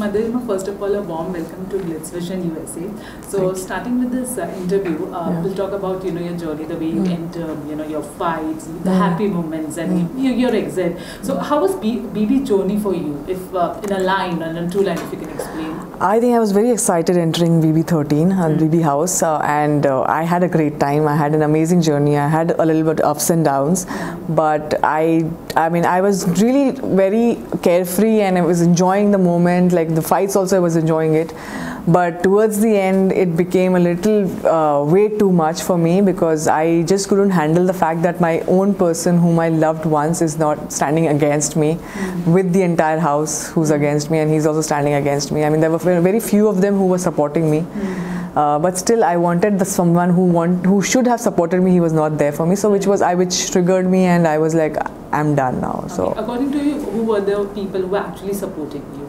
Madhurima, first of all, a warm welcome to Glitz Vision USA. So, starting with this uh, interview, uh, Yeah. we'll talk about you know your journey, the way you Mm. enter, you know your fights, the Mm. happy moments, and Mm. your, your exit. So, how was B- BB journey for you? If uh, in a line and in two line, if you can explain. I think I was very excited entering BB13 and Mm. BB House, uh, and uh, I had a great time. I had an amazing journey. I had a little bit ups and downs, but I, I mean, I was really very carefree and I was enjoying the moment. Like the fights, also I was enjoying it. But towards the end, it became a little uh, way too much for me because I just couldn't handle the fact that my own person, whom I loved once, is not standing against me with the entire house who's against me, and he's also standing against me. I mean, there were very few of them who were supporting me. Uh, but still, I wanted the someone who want who should have supported me. He was not there for me, so which was I which triggered me, and I was like, I'm done now. So. According to you, who were the people who were actually supporting you?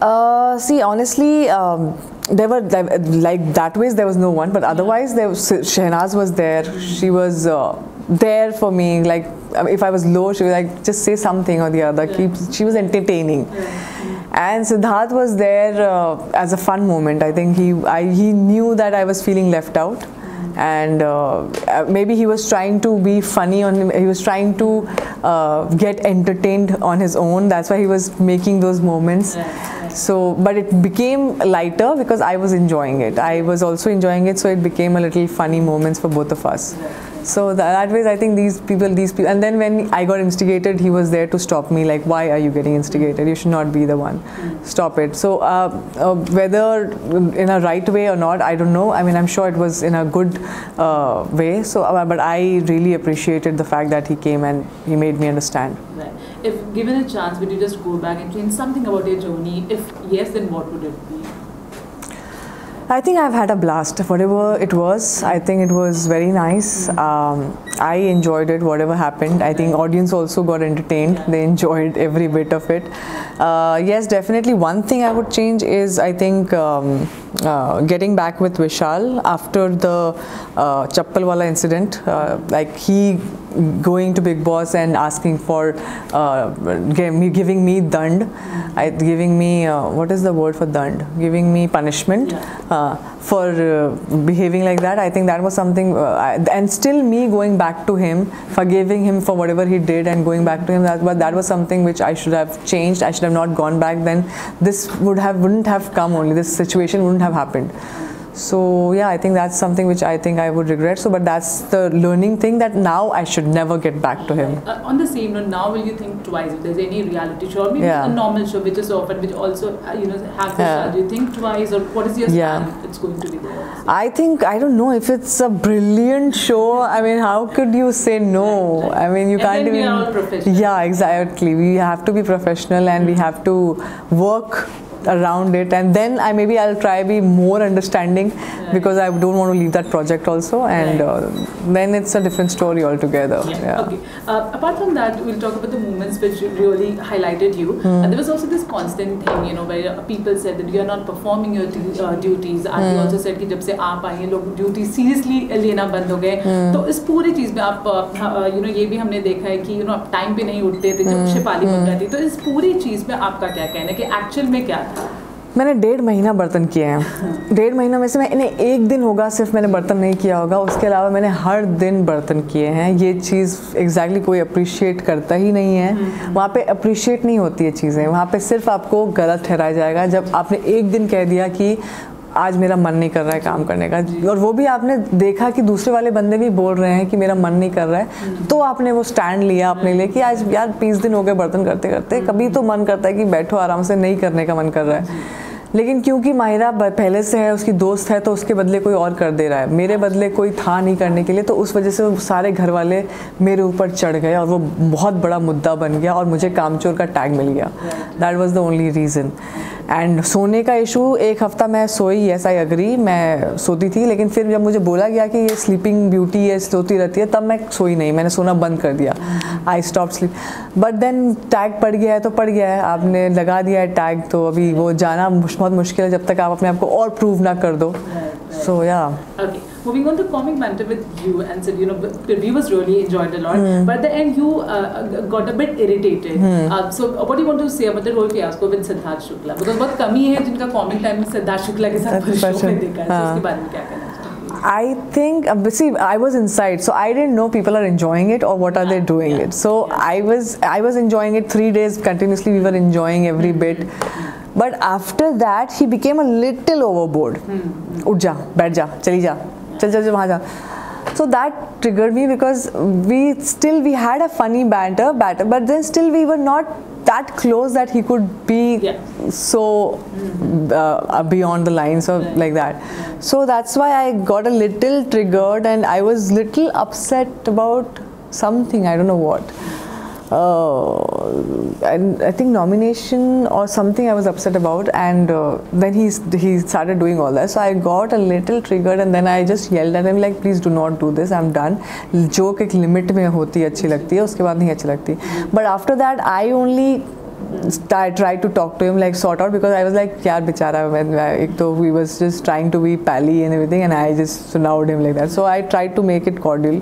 Uh, see, honestly, um, there were like that ways there was no one, but otherwise there was Shehnaz was there. She was uh, there for me. Like um, if I was low, she was like just say something or the other. Yeah. Keep. She was entertaining. And Siddharth was there uh, as a fun moment. I think he I, he knew that I was feeling left out, and uh, uh, maybe he was trying to be funny on him. He was trying to uh, get entertained on his own. That's why he was making those moments. Right, right. So, but it became lighter because I was enjoying it. I was also enjoying it, so it became a little funny moments for both of us. So that, ways, I think these people, these people, and then when I got instigated, he was there to stop me. Like, why are you getting instigated? You should not be the one. Stop it. So uh, uh, whether in a right way or not, I don't know. I mean, I'm sure it was in a good uh, way. So, uh, but I really appreciated the fact that he came and he made me understand. If given a chance, would you just go back and change something about your journey? If yes, then what would it be? I think I've had a blast. Whatever it was, I think it was very nice. Um, I enjoyed it. Whatever happened, I think audience also got entertained. They enjoyed every bit of it. Uh, yes, definitely. One thing I would change is I think um, uh, getting back with Vishal after the uh, Chappalwala incident. Uh, like he going to Big Boss and asking for uh, me giving me dand, I, giving me uh, what is the word for dand? Giving me punishment Yeah. For uh, behaving like that. I think that was something, uh, and still me going back to him, forgiving him for whatever he did, and going back to him. That, but that was something which I should have changed. I should have not gone back. Then this would have wouldn't have come. Only this situation wouldn't have happened. So yeah, I think that's something which I think I would regret. So, but that's the learning thing that now I should never get back to him. Uh, on the same note, now will you think twice if there's any reality show or maybe Yeah. a normal show which is offered, which also uh, you know have this, Yeah. uh, do you think twice or what is your Yeah. It's going to be there. I think I don't know if it's a brilliant show. I mean, how could you say no? Right, right. I mean, you And can't even. are all professional. Yeah, exactly. We have to be professional and we have to work around it and then I maybe I'll try be more understanding because I don't want to leave that project also and Right. uh, then it's a different story altogether. Yeah. Okay. Uh, apart from that, we'll talk about the moments which really highlighted you. Hmm. And there was also this constant thing, you know, where uh, people said that you are not performing your du- uh, duties. And Hmm. you also said कि जब से आप आई हैं लोग duty seriously लेना बंद हो गए Hmm. तो इस पूरी चीज़ में आप यू नो ये भी हमने देखा है कि यू नो आप टाइम पे नहीं उठते थे Hmm. जब शिपाली बन जाती तो इस पूरी चीज़ में आपका क्या कहना है कि एक्चुअल में क्या था मैंने डेढ़ महीना बर्तन किए हैं। डेढ़ महीना में से मैंने एक दिन होगा सिर्फ़ मैंने बर्तन नहीं किया होगा, उसके अलावा मैंने हर दिन बर्तन किए हैं। ये चीज़ एग्जैक्टली कोई अप्रिशिएट करता ही नहीं है। वहाँ पे अप्रिशिएट नहीं होती है चीज़ें। वहाँ पे सिर्फ़ आपको गलत ठहराया जाएगा, जब आपने एक दिन कह दिया कि आज मेरा मन नहीं कर रहा है काम करने का। और वो भी आपने देखा कि दूसरे वाले बंदे भी बोल रहे हैं कि मेरा मन नहीं कर रहा है तो आपने वो स्टैंड लिया अपने लिए कि आज यार बीस दिन हो गए बर्तन करते करते कभी तो मन करता है कि बैठो आराम से, नहीं करने का मन कर रहा है। लेकिन क्योंकि माहिरा पहले से है, उसकी दोस्त है तो उसके बदले कोई और कर दे रहा है। मेरे बदले कोई था नहीं करने के लिए तो उस वजह से वो सारे घर वाले मेरे ऊपर चढ़ गए और वो बहुत बड़ा मुद्दा बन गया और मुझे कामचोर का टैग मिल गया। That was the only reason and सोने का इशू एक हफ़्ता मैं सोई यस आई अग्री मैं सोती थी, लेकिन फिर जब मुझे बोला गया कि ये स्लीपिंग ब्यूटी है, सोती रहती है, तब मैं सोई नहीं, मैंने सोना बंद कर दिया। I stop sleep but then tag पड़ गया है तो पड़ गया है आपने लगा दिया है टैग तो अभी वो जाना बहुत मुश्किल है जब तक आप अपने आप को और प्रूव ना कर दो सो या moving on to comic banter with you and said, you know, the viewers really enjoyed a lot, Hmm. but at the end you uh, got a bit irritated. Mm. Uh, so uh, what do you want to say about the role fiasco with Siddharth Shukla? Because बहुत कमी है जिनका comic time में सिद्धार्थ शुक्ला के साथ That's show the में देखा है, so हाँ. उसके बारे में क्या कहना चाहेंगे? I think, uh, see, I was inside, so I didn't know people are enjoying it or what are they doing yeah. it. So yeah. I was, I was enjoying it three days continuously. We were enjoying every bit. But after that, he became a little overboard. Mm-hmm. Ujja, chali ja, chal chal chal ja. So that triggered me because we still we had a funny banter, banter, but then still we were not that close that he could be Yeah. so uh, beyond the lines of Right. like that. So that's why I got a little triggered and I was little upset about something. I don't know what. Uh, and I think nomination or something I was upset about, and uh, then he he started doing all that. So I got a little triggered, and then I just yelled at him like, "Please do not do this. I'm done." Joke एक limit में होती है अच्छी लगती है उसके बाद नहीं अच्छी लगती but after that I only I tried to talk to him like sort out because I was like "Yaar, बेचारा मैं मैं- एक तो was just trying to be pally and everything and I just sunned him like that so I tried to make it cordial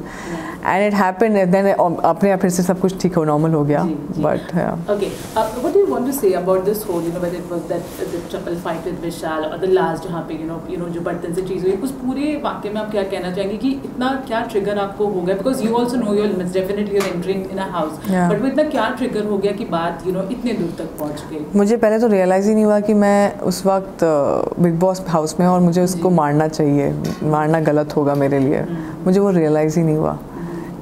and it happened and then अपने आप फिर से सब कुछ ठीक हो normal हो गया but yeah. Okay, uh, you want to say about this whole, you know, whether it was that the triple fight with Vishal or the last जहाँ पे, you know, you know, जो बर्तन से चीज़ हुई, उस पूरे वाक्य में आप क्या कहना चाहेंगे कि इतना क्या ट्रिगर आपको हो गया? Because you also know your limits. Definitely you're entering in a house. Yeah. But वो इतना क्या ट्रिगर हो गया कि बात, you know, इतने दूर तक पहुँच गई? मुझे पहले तो रियलाइज़ ही नहीं हुआ कि मैं उस वक्त बिग बॉस हाउस में और मुझे उसको। मारना चाहिए मारना गलत होगा मेरे लिए मुझे वो रियलाइज़ ही नहीं हुआ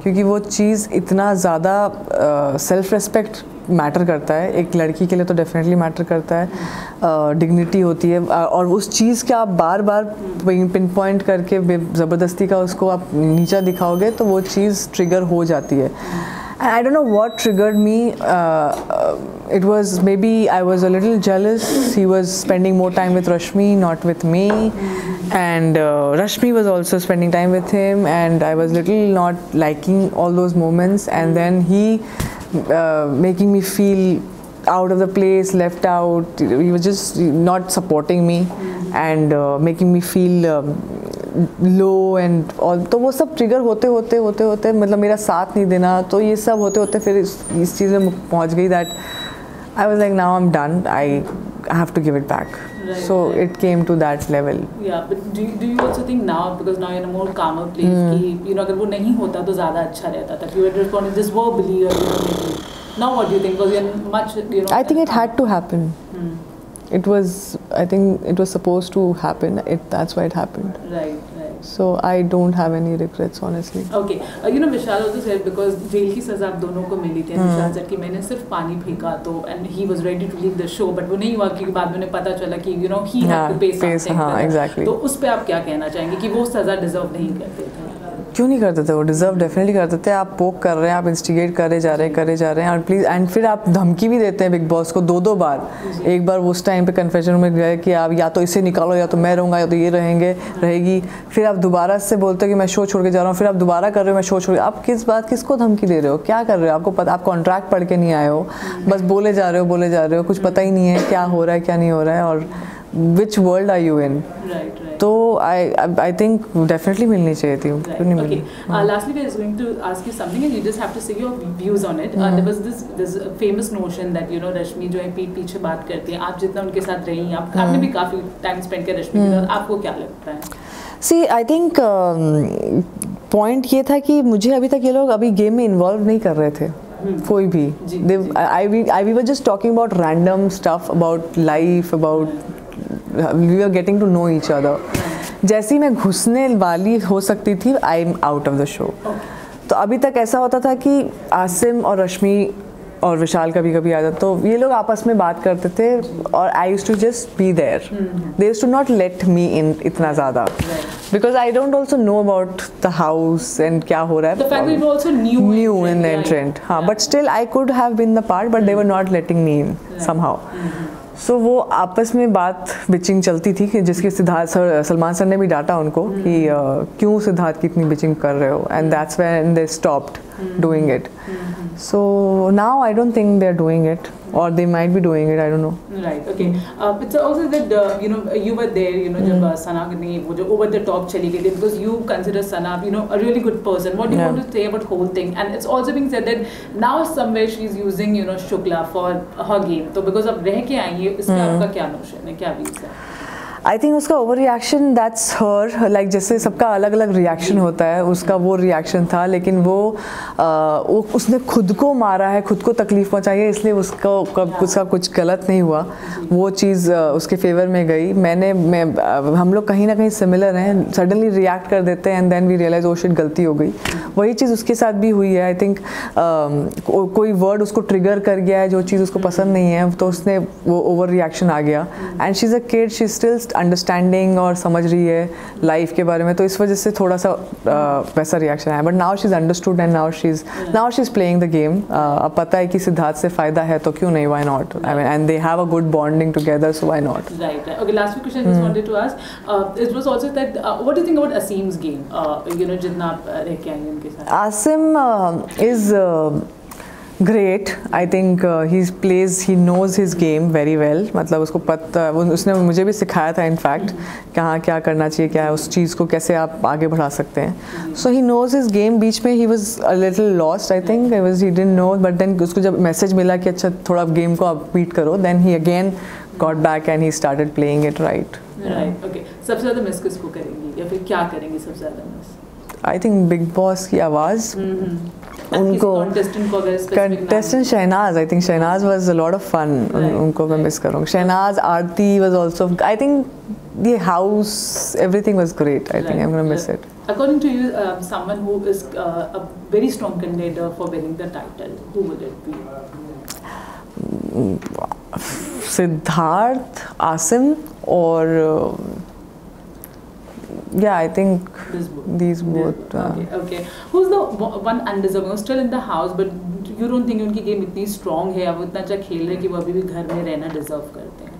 क्योंकि वो चीज़ इतना ज़्यादा सेल्फ रिस्पेक्ट मैटर करता है। एक लड़की के लिए तो डेफिनेटली मैटर करता है। डिग्निटी uh, होती है। और उस चीज़ के आप बार बार पिन पॉइंट करके ज़बरदस्ती का उसको आप नीचा दिखाओगे तो वो चीज़ ट्रिगर हो जाती है। I don't know what triggered me it was maybe I was a little jealous he was spending more time with Rashmi not with me and Rashmi was also spending time with him and I was little not liking all those moments and then he uh, making me feel out of the place, left out. He was just not supporting me and uh, making me feel um, low and और तो वो सब trigger होते होते होते होते मतलब मेरा साथ नहीं देना तो ये सब होते होते फिर इस इस चीज़ में पहुंच गई that I was like now I am done I have to give it back Right, so right. It came to that level Yeah, but do you, do you also think now because now you're in a more calmer place कि you know अगर वो नहीं होता तो ज़्यादा अच्छा रहता था. If you had responded just verbally or you know maybe. Now what do you think? Because you're much you know. I think it had to happen Hmm. it was i think it was supposed to happen it that's why it happened Right, right. So I don't have any regrets honestly okay you know Vishal तो sir because jail की सजा आप दोनों को मिली थी निशान sir की मैंने सिर्फ़ पानी फेंका तो and he was ready to leave the show but वो नहीं हुआ क्योंकि बाद में पता चला कि you know he had to pay something हाँ एग्जैक्टली तो उस पे आप क्या कहना चाहेंगे कि वो सजा डिजर्व नहीं करते थे क्यों नहीं करते थे? वो डिजर्व डेफिनेटली करते थे। आप पोक कर रहे हैं, आप इंस्टिगेट करे जा रहे हैं, करे जा रहे हैं। और प्लीज़ एंड फिर आप धमकी भी देते हैं बिग बॉस को दो दो बार। एक बार उस टाइम पे कन्फेशन में गए कि आप या तो इसे निकालो या तो मैं रहूँगा, या तो ये रहेंगे, रहेगी। फिर आप दोबारा से बोलते हो कि मैं शो छोड़ के जा रहा हूँ। फिर आप दोबारा कर रहे हो, मैं शो छोड़ आप किस बात, किसको धमकी दे रहे हो? क्या कर रहे हो? आपको पता, आप कॉन्ट्रैक्ट पढ़ के नहीं आए हो। बस बोले जा रहे हो, बोले जा रहे हो। कुछ पता ही नहीं है क्या हो रहा है, क्या नहीं हो रहा है। और which world are you in right तो आई आई थिंक डेफिनेटली मिलनी चाहिए थी क्यों नहीं मिली? We are going to ask you something, and you just have to say your views on it. Uh, there was this this famous notion that you know रश्मि जो है पीठ पीछे बात करती है। आप जितना उनके साथ रही आप आपने भी काफ़ी टाइम स्पेंड किया रश्मि के साथ। आपको क्या लगता है? सी आई थिंक पॉइंट ये था कि मुझे अभी तक ये लोग अभी गेम में इन्वॉल्व नहीं कर रहे थे कोई भी। I we were just talking about random stuff about life about we are getting to know each other जैसी मैं घुसने वाली हो सकती थी I am out of the show तो अभी तक ऐसा होता था कि आसिम और रश्मि और विशाल कभी कभी आ जाता तो ये लोग आपस में बात करते थे और I used to just be there they used to not let me in इतना ज़्यादा. Because I don't also know about the house and क्या हो रहा है. In the right? entrant हाँ Yeah. but still I could have been the part but they were not letting me in somehow. So so, वो आपस में बात bitching चलती थी कि जिसके सिद्धार्थ सर सलमान सर ने भी डांटा उनको कि uh, क्यों सिद्धार्थ की इतनी बिचिंग कर रहे हो? And that's when they stopped doing it so now I don't think they are doing it or they might be doing it. I don't know. Right. Okay. Uh, it's also that uh, you know you were there. You know जब uh, Sana ने वो जो over the top चली गई थी because you consider Sana you know a really good person. What do you Yeah. want to say about whole thing? And it's also being said that now somewhere she's using you know Shukla for her game. तो because अब रह के आई है इसका आपका क्या notion है क्या views है? आई थिंक उसका over reaction that's her like जैसे सबका अलग अलग रिएक्शन होता है उसका वो रिएक्शन था लेकिन वो आ, वो उसने खुद को मारा है खुद को तकलीफ़ पहुंचाई है इसलिए उसका कब उसका कुछ गलत नहीं हुआ। वो चीज़ उसके फेवर में गई। मैंने मैं हम लोग कहीं ना कहीं सिमिलर हैं सडनली रिएक्ट कर देते हैं एंड देन वी रियलाइज़ वो शिट गलती हो गई। वही चीज़ उसके साथ भी हुई है आई थिंक को, कोई वर्ड उसको ट्रिगर कर गया है जो चीज़ उसको पसंद नहीं है तो उसने वो ओवर रिएक्शन आ गया। And she is a kid she still understanding और समझ रही है लाइफ के बारे में तो इस वजह से थोड़ा सा वैसा रिएक्शन आया but now she is understood and now she is now she is playing the game अब पता है कि सिद्धार्थ से फ़ायदा है तो क्यों नहीं why not I mean and they have a good bonding together so why not Right. right. Okay. Last question I just wanted to ask. Uh, it was also that. Uh, what do you think about Asim's game? Uh, you know, जितना आप uh, रह के हैं उनके साथ. Asim uh, is I think he plays he knows his game very well. मतलब उसको पता, वो उसने मुझे भी सिखाया था इनफैक्ट कहाँ क्या करना चाहिए, क्या, उस चीज़ को कैसे आप आगे बढ़ा सकते हैं so he knows his game बीच में he was a little lost I think I was he didn't know but then उसको जब मैसेज मिला कि अच्छा थोड़ा गेम को आप बीट करो then he again got back and he started playing it right Right. Okay. सबसे ज़्यादा मिस किसको करेंगी या फिर क्या करेंगे सबसे ज़्यादा miss? I think Bigg Boss की आवाज़ उनको contestant Shehnaaz I think Shehnaaz was a lot of fun उनको मैं मिस करूँगा. Shehnaaz Aarti was also I think ये house everything was great I think I am gonna miss it According to you, um, someone who is uh, a very strong contender for winning the title, who will it be? Siddharth Asim और या I think This both. These both, uh, okay, okay. Who's the one undeserving? who's Still in the house, but you don't think उनकी game इतनी strong है, अब वो इतना अच्छा खेल रहे हैं कि वो अभी भी घर में रहना deserve करते हैं.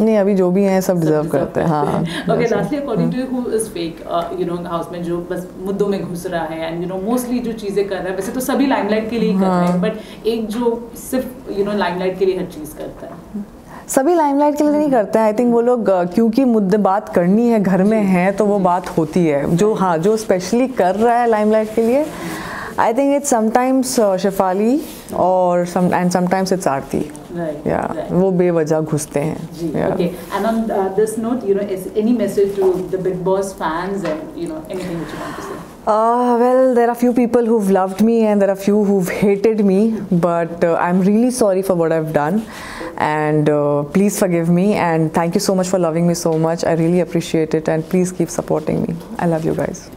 नहीं अभी जो भी हैं सब डिजर्व deserve करते हैं हाँ Okay, lastly, according to you, who is fake? Uh, you know, house में जो बस मुद्दों में घुस रहा है and you know mostly जो चीज़ें कर रहा है वैसे तो सभी limelight के लिए ही कर रहे हैं, but एक जो सिर्फ़ you know limelight के लिए हर चीज़ करता है. सभी लाइमलाइट के लिए नहीं करते हैं. आई थिंक वो लोग क्योंकि मुद्दे बात करनी है घर में है तो वो बात होती है. जो हाँ जो स्पेशली कर रहा है लाइमलाइट के लिए I think it's sometimes Shefali और एंड समटाइम्स इट्स आरती. वो बेवजह घुसते हैं. Well there are few people who loved me and there are few who me but I am really sorry for what I've done And uh, please forgive me and thank you so much for loving me so much. I really appreciate it and please keep supporting me. I love you guys.